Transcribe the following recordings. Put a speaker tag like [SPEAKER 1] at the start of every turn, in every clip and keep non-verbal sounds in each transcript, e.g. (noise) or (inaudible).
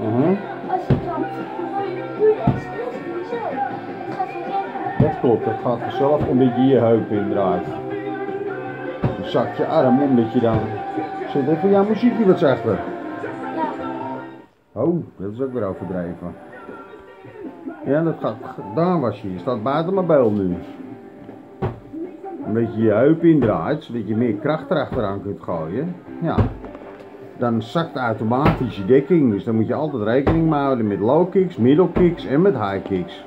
[SPEAKER 1] Mhm.
[SPEAKER 2] Het zeggen.
[SPEAKER 1] Dat klopt, dat gaat vanzelf omdat je je heup indraait. Dan zakt je arm omdat je dan... Zet even jouw muziekje wat zachter.
[SPEAKER 2] Ja.
[SPEAKER 1] Oh, dat is ook weer overdreven. Ja, dat gaat... Daar was je. Je staat buiten mijn beeld nu. Omdat je je heup indraait, zodat je meer kracht erachteraan kunt gooien. Ja. Dan zakt automatisch je dekking. Dus dan moet je altijd rekening mee houden met low kicks, middle kicks en met high kicks.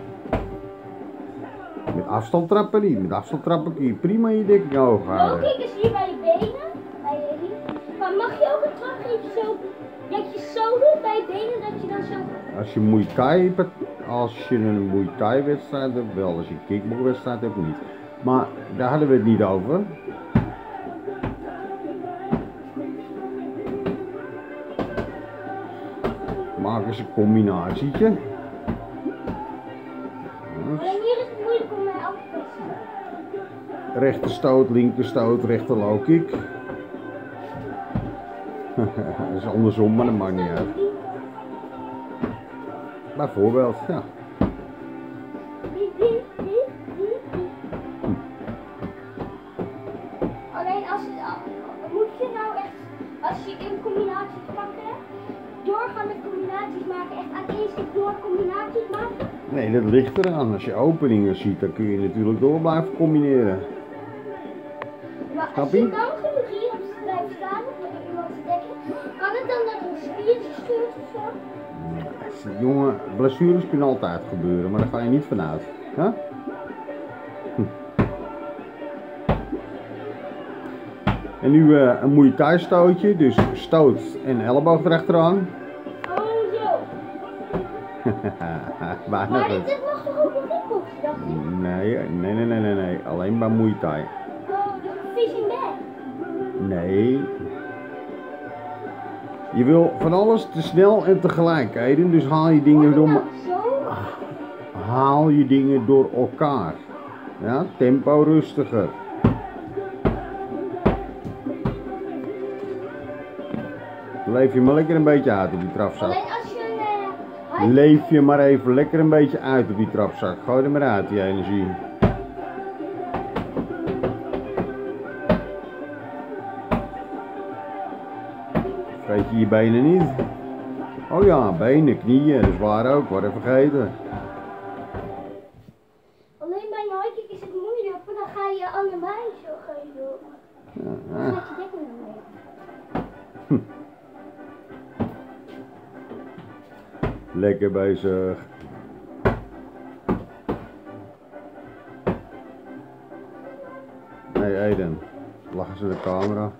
[SPEAKER 1] Met afstandtrappen niet. Met afstandtrappen kun je prima je dekking hoog houden.
[SPEAKER 2] Low is hier bij je benen, bij je. Maar mag je ook een trap geven zo, dat je zo doet bij je benen, dat je dan zo...
[SPEAKER 1] Als je Muay Thai, als je een Muay Thai wedstrijd hebt, wel. Als je een kickbox wedstrijd hebt, niet. Maar daar hadden we het niet over. Maak eens een combinatietje.
[SPEAKER 2] Hier is het moeilijk om mij af te passen.
[SPEAKER 1] Rechter stoot, linker stoot, rechter low kick. (laughs) Dat is andersom, maar dat maakt niet uit. Bijvoorbeeld, ja.
[SPEAKER 2] Alleen als je, moet je nou echt, als je een combinatie pakken doorgaan met combinaties maken, echt aan één stuk door combinaties maken?
[SPEAKER 1] Nee, dat ligt eraan. Als je openingen ziet, dan kun je natuurlijk door blijven combineren.
[SPEAKER 2] Maar
[SPEAKER 1] Snap
[SPEAKER 2] als je lang genoeg hierop blijft staan, iemand te dekken, kan het dan dat een spiertje stuurt of zo?
[SPEAKER 1] Jongen, blessures kunnen altijd gebeuren, maar daar ga je niet vanuit. En nu eh, een Muay Thai stootje, dus stoot en elleboog erachteraan.
[SPEAKER 2] Oh zo.
[SPEAKER 1] Bijna
[SPEAKER 2] Maar dit, mag toch ook een kickboxen, dacht ik?
[SPEAKER 1] Nee, nee, nee, nee, nee, nee, alleen bij Muay Thai.
[SPEAKER 2] Oh, fishing bag.
[SPEAKER 1] Nee. Je wil van alles te snel en tegelijk eten, dus haal je dingen door,
[SPEAKER 2] Nou,
[SPEAKER 1] haal je dingen door elkaar. Ja, tempo rustiger. Leef je maar lekker een beetje uit op die trapzak.
[SPEAKER 2] Eh,
[SPEAKER 1] Leef je maar even lekker een beetje uit op die trapzak. Gooi er maar uit, die energie. Vergeet je je benen niet. Oh ja, benen, knieën, dat is waar ook, even vergeten.
[SPEAKER 2] Alleen bij een is het moeilijk, want dan ga je allebei zo ga je door. Dan
[SPEAKER 1] Ja, lekker bezig. Hey Eden, lachen ze de camera.